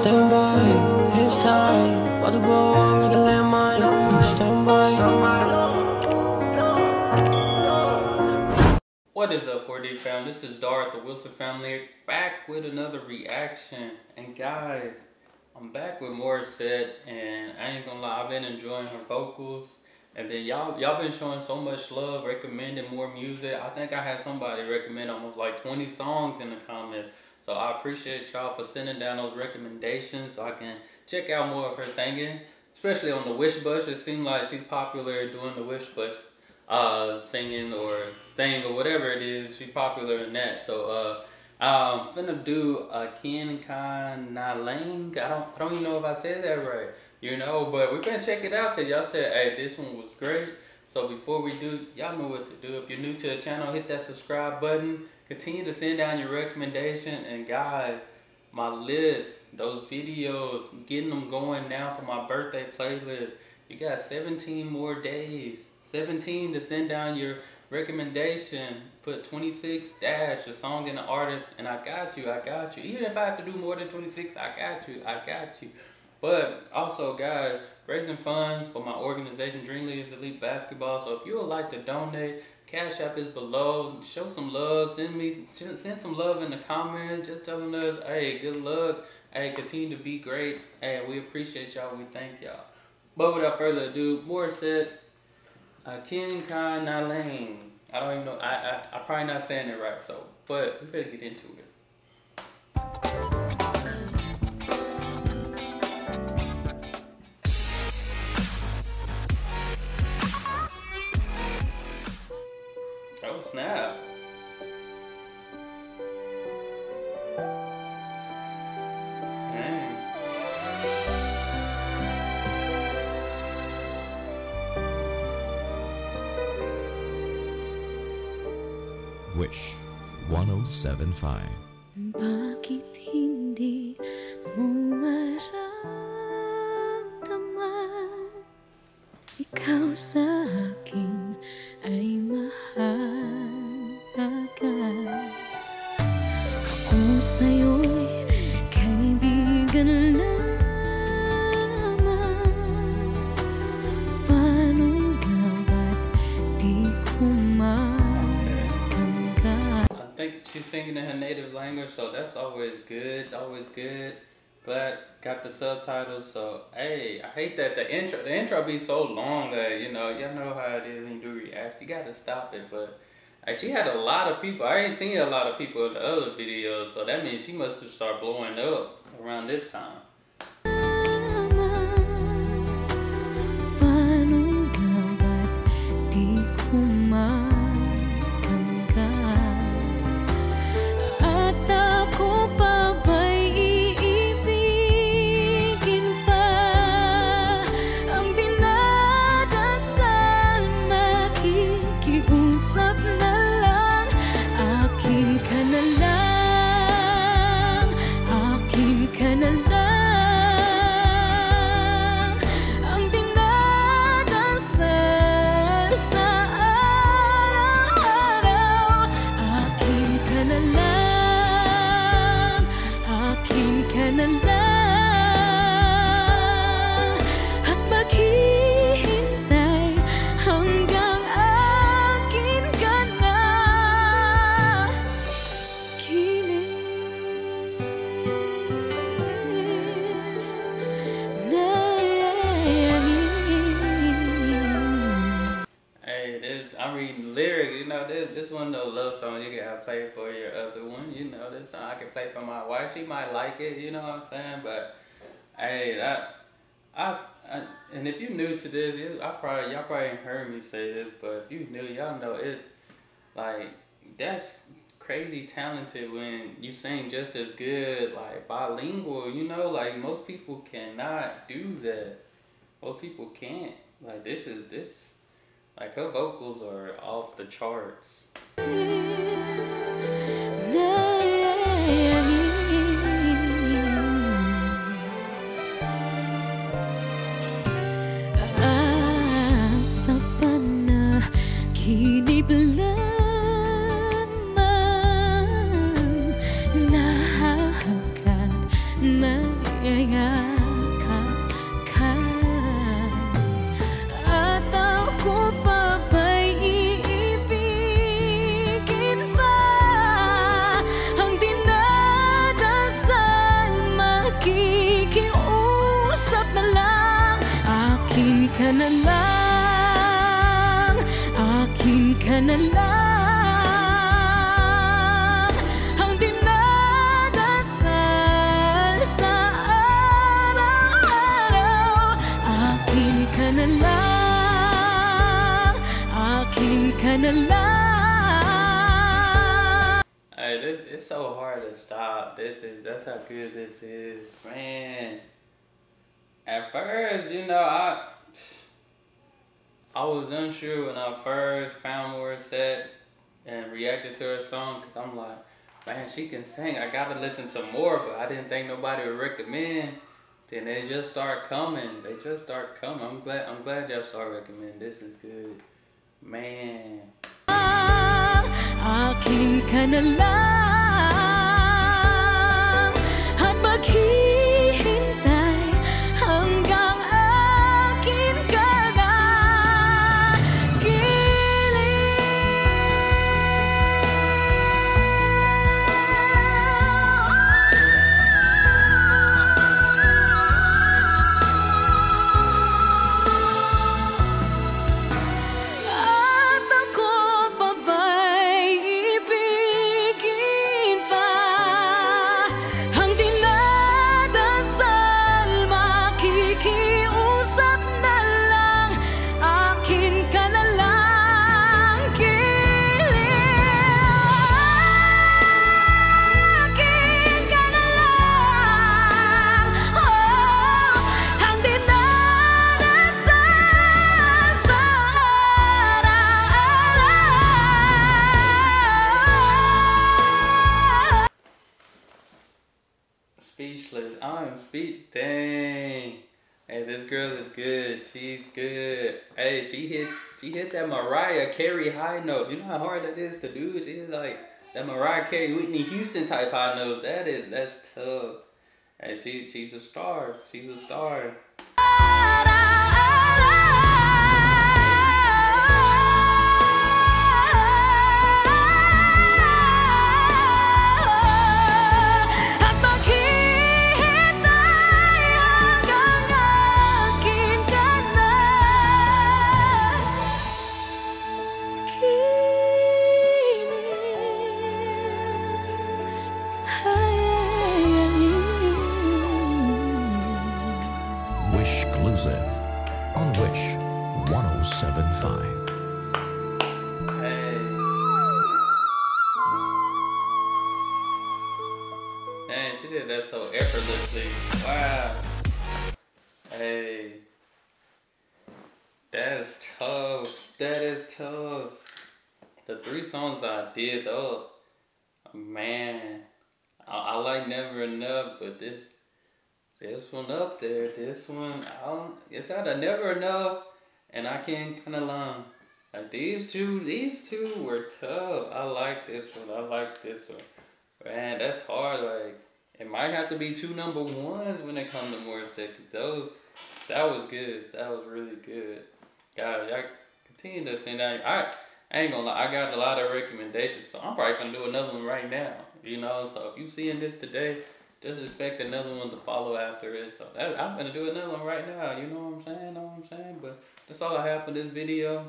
stand by. It's time. Blow up a landmine. Stand by. What is up, 4D fam? This is Darth, the Wilson family, back with another reaction. And guys, I'm back with Morissette, and I ain't gonna lie, I've been enjoying her vocals. And then y'all y'all been showing so much love, recommending more music. I think I had somebody recommend almost like 20 songs in the comments. So I appreciate y'all for sending down those recommendations so I can check out more of her singing, especially on the Wish Bus. It seems like she's popular doing the Wish Bus uh, singing or thing or whatever it is. She's popular in that. So uh, I'm finna do a Ken Khan Nalang. I don't I don't even know if I said that right. You know, but we're gonna check it out because y'all said, hey, this one was great. So before we do, y'all know what to do. If you're new to the channel, hit that subscribe button. Continue to send down your recommendation. And guide my list, those videos, getting them going now for my birthday playlist. You got 17 more days. 17 to send down your recommendation. Put 26 dash, your song and the artist, and I got you, I got you. Even if I have to do more than 26, I got you, I got you. But also, guys, raising funds for my organization, Dream Leaders Elite Basketball. So if you would like to donate, Cash App is below. Show some love. Send me, send some love in the comments. Just telling us, hey, good luck. Hey, continue to be great. Hey, we appreciate y'all. We thank y'all. But without further ado, Morissette, uh, Ken Khan Nalang. I don't even know. I, I, I'm probably not saying it right. So, but we better get into it. Wish 1075 Bakit think she's singing in her native language, so that's always good, always good. Glad got the subtitles, so hey, I hate that the intro the intro be so long that you know y'all know how it is when you do react. You gotta stop it, but she had a lot of people. I ain't seen a lot of people in the other videos, so that means she must have started blowing up around this time. This I'm reading lyrics. You know, this this one those love song you gotta play for your other one. You know, this song I can play for my wife. She might like it. You know what I'm saying? But hey, that I, I and if you new to this, it, I probably y'all probably ain't heard me say this, but if you new, y'all know it's like that's crazy talented when you sing just as good, like bilingual. You know, like most people cannot do that. Most people can't. Like this is this. Like her vocals are off the charts. At sa ka na lang Akin ka na lang Hey, this it's so hard to stop. This is that's how good this is, man. At first, you know, I I was unsure when I first found Morissette and reacted to her song because I'm like, man, she can sing. I gotta listen to more, but I didn't think nobody would recommend. Then they just start coming. They just start coming. I'm glad. I'm glad y'all start recommending. This is good, man. Ka na lang girl is good. She's good. Hey, she hit. She hit that Mariah Carey high note. You know how hard that is to do. She's like that Mariah Carey, Whitney Houston type high note. That is. That's tough. Hey, she she's a star. She's a star. Man, she did that so effortlessly. Wow. Hey. That is tough. That is tough. The three songs I did though, man, I, I like Never Enough, but this this one up there, this one, I don't, it's either Never Enough and I Can't Kind of Long. Like these two, these two were tough. I like this one. I like this one. Man, that's hard. Like it might have to be two number ones when it comes to Morissette. Those, that was good. That was really good. Guys, y'all continue to send out. I, I ain't gonna lie. I got a lot of recommendations, so I'm probably gonna do another one right now. You know, so if you seeing this today, just expect another one to follow after it. So that, I'm gonna do another one right now. You know what I'm saying? Know what I'm saying? But that's all I have for this video.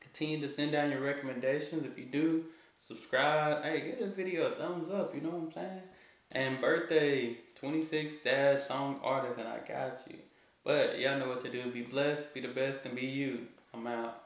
Continue to send down your recommendations. If you do, subscribe. Hey, give this video a thumbs up. You know what I'm saying? And birthday 26 dash song artist, and I got you. But y'all know what to do. Be blessed, be the best, and be you. I'm out.